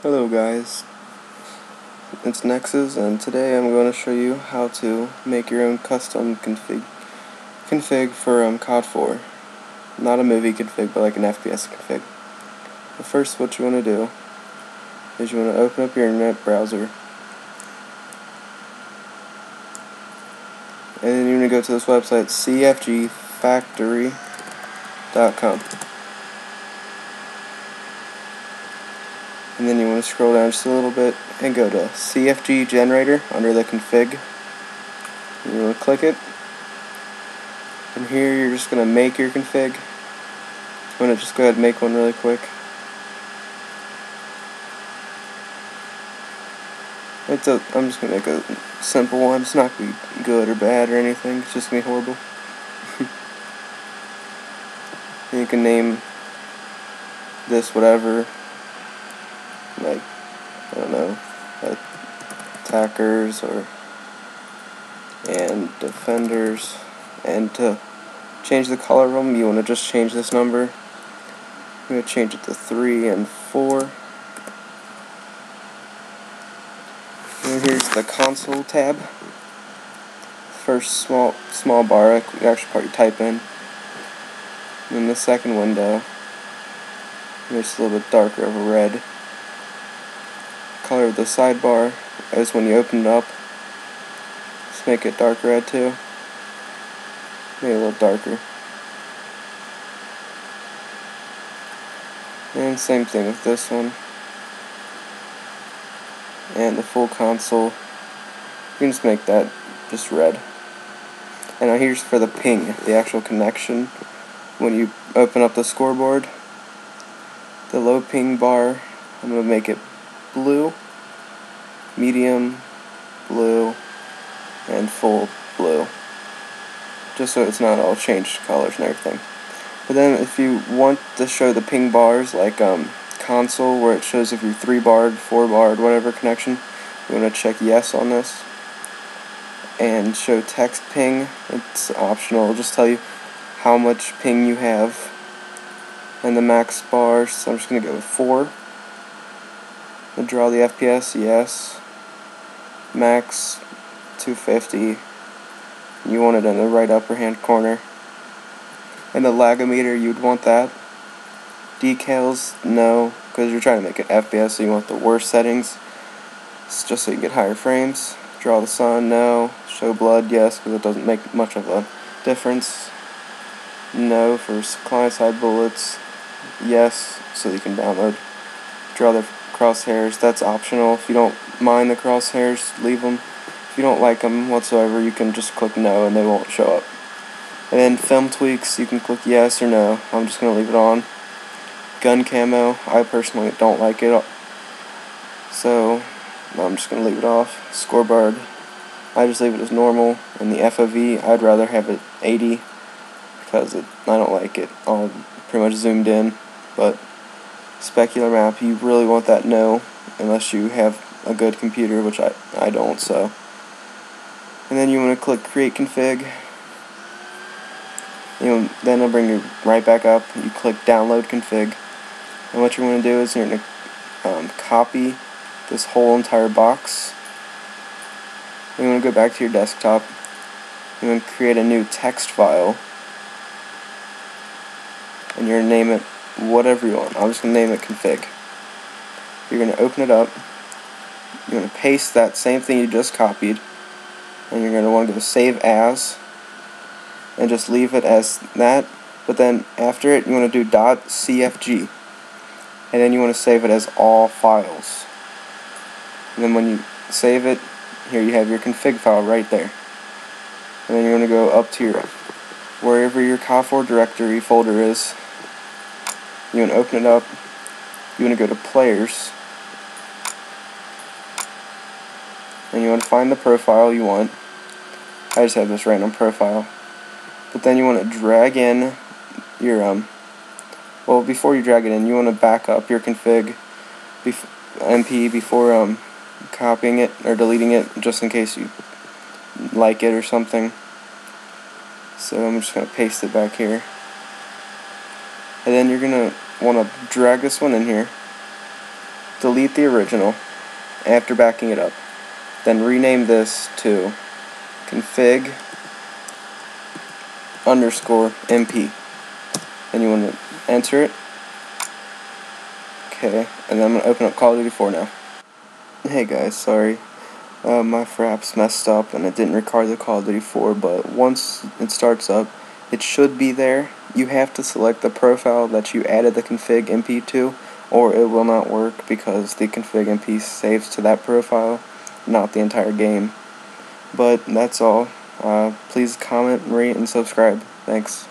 Hello guys, it's Nexus and today I'm going to show you how to make your own custom config config for um, COD 4. Not a movie config but like an FPS config. But first what you want to do is you want to open up your internet browser and then you want to go to this website cfgfactory.com and then you want to scroll down just a little bit and go to CFG generator under the config. You want to click it. And here you're just going to make your config. I'm going to just go ahead and make one really quick. It's a, I'm just going to make a simple one. It's not going to be good or bad or anything. It's just going to be horrible. You can name this whatever like I don't know attackers or and defenders. And to change the color of them you want to just change this number? I'm going to change it to 3 and 4 and here's the console tab. First small small bar actually part you type in. And then the second window. It's a little bit darker of a red. Color of the sidebar as when you open it up. Let's make it dark red too. Maybe a little darker. And same thing with this one. And the full console. You can just make that just red. And now here's for the ping, the actual connection. When you open up the scoreboard, the low ping bar, I'm going to make it blue, medium blue, and full blue. Just so it's not all changed colors and everything. But then if you want to show the ping bars, like um, console, where it shows if you're 3 barred, 4 barred, whatever connection, you want to check yes on this. And show text ping, it's optional, It'll just tell you how much ping you have. And the max bars, so I'm just going to go with 4 draw the FPS, yes. Max 250. You want it in the right upper hand corner. And the lagometer, you'd want that. Decals, no, because you're trying to make it FPS, so you want the worst settings. It's just so you get higher frames. Draw the sun, no. Show blood, yes, because it doesn't make much of a difference. No for client side bullets. Yes, so you can download. Draw the crosshairs, that's optional. If you don't mind the crosshairs, leave them. If you don't like them whatsoever, you can just click no and they won't show up. And then film tweaks, you can click yes or no. I'm just going to leave it on. Gun camo, I personally don't like it. So, I'm just going to leave it off. Scoreboard, I just leave it as normal. And the FOV, I'd rather have it 80 because it, I don't like it all pretty much zoomed in. But specular map, you really want that no, unless you have a good computer, which I, I don't, so. And then you want to click create config. You know, then it'll bring you right back up. You click download config. And what you're going to do is you're going to um, copy this whole entire box. You want to go back to your desktop. You want to create a new text file. And you're going to name it whatever you want. I'm just going to name it config. You're going to open it up. You're going to paste that same thing you just copied. And you're going to want to go save as. And just leave it as that. But then after it, you want to do .cfg. And then you want to save it as all files. And then when you save it, here you have your config file right there. And then you're going to go up to your wherever your COD4 directory folder is you want to open it up. You want to go to Players. And you want to find the profile you want. I just have this random profile. But then you want to drag in your, um, well, before you drag it in, you want to back up your config bef MP before um, copying it or deleting it, just in case you like it or something. So I'm just going to paste it back here and then you're gonna want to drag this one in here delete the original after backing it up. Then rename this to config underscore mp. And you want to enter it. Okay, and then I'm going to open up Call of Duty 4 now. Hey guys, sorry. Uh, my fraps messed up and it didn't record the Call of Duty 4, but once it starts up, it should be there. You have to select the profile that you added the config mp to, or it will not work because the config mp saves to that profile, not the entire game. But that's all. Uh, please comment, rate, and subscribe. Thanks.